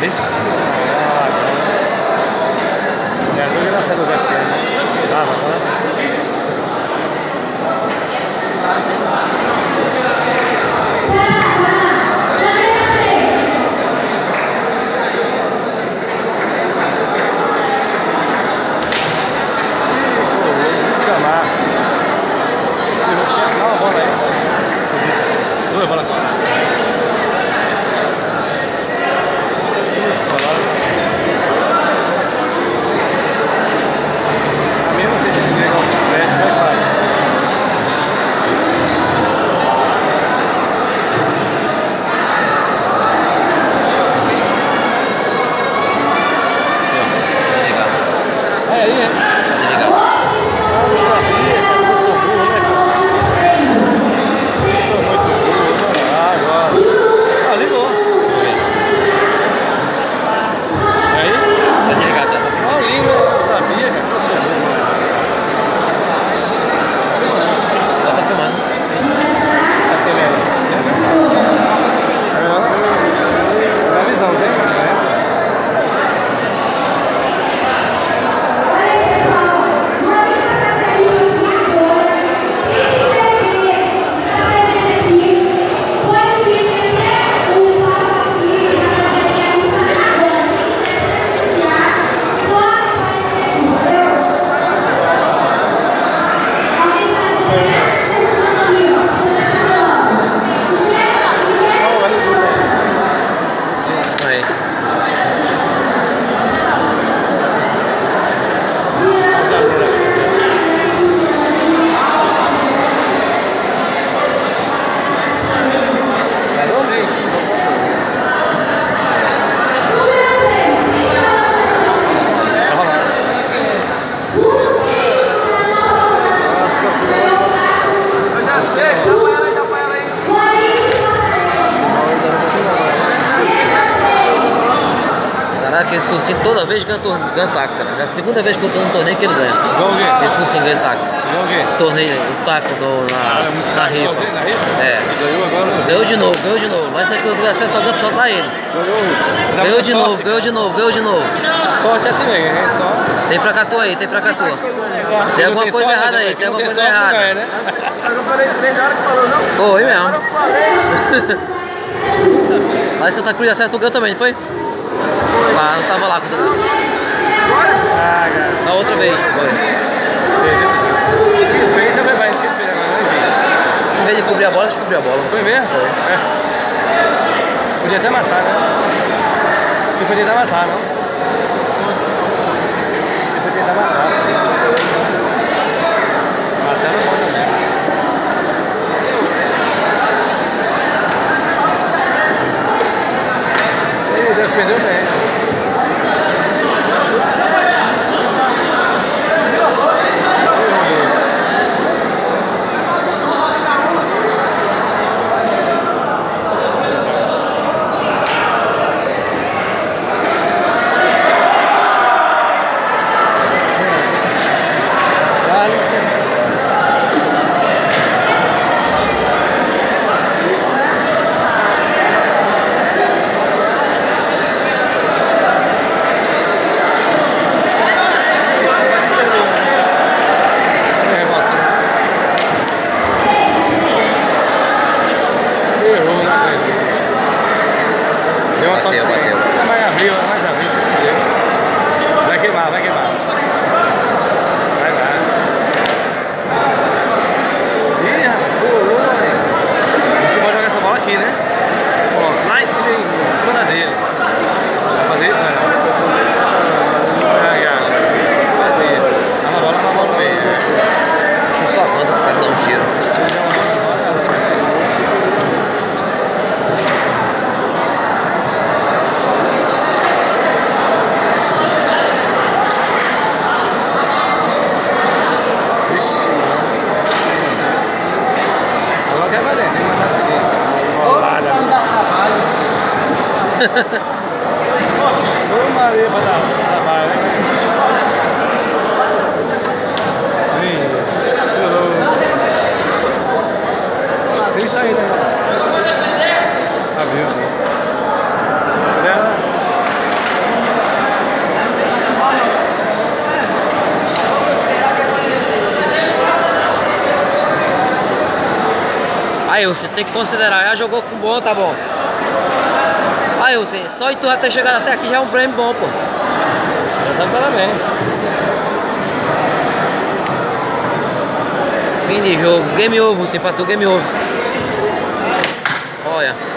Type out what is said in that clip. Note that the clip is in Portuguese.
this esse focinho toda vez ganha, ganha taco, cara. É a segunda vez que eu tô no torneio que ele ganha. Igual o quê? Esse focinho ganha taco. Igual o quê? Torneio, o taco do, na, na rifa. Na rifa? É. Ganhou agora? Ganhou de novo, ganhou de novo. Mas é que o você só ganha só dá ele. Ganhou. Ganhou de novo, ganhou de novo, ganhou de novo. Sorte é assim mesmo, hein? Só. Tem fracatua aí, tem fracatua. Tem alguma coisa errada né? aí, tem Quem não alguma coisa errada. né? Eu não falei três na hora que falou, não? Foi mesmo. Eu falei. Lá em Santa Cruz acerta o ganho também, não foi? Ah, não tava lá quando. Ah, cara. Na outra vez, foi. Quem fez também vai. Quem fez agora? Não vi. Em vez de cobrir a bola, descobri a bola. Foi mesmo? Foi. É. Podia até matar, né? Você podia até matar, não? Você podia até. Matar era bom também. Ele defendeu Vamos ali pra dar trabalho, hein? Sem saída ainda. Tá vendo? Aí você tem que considerar, já jogou com bom, tá bom. Você, só e tu já ter chegado até aqui já é um prêmio bom, pô. Exatamente. Fim de jogo, game over, sim, pra tu, game over. Olha.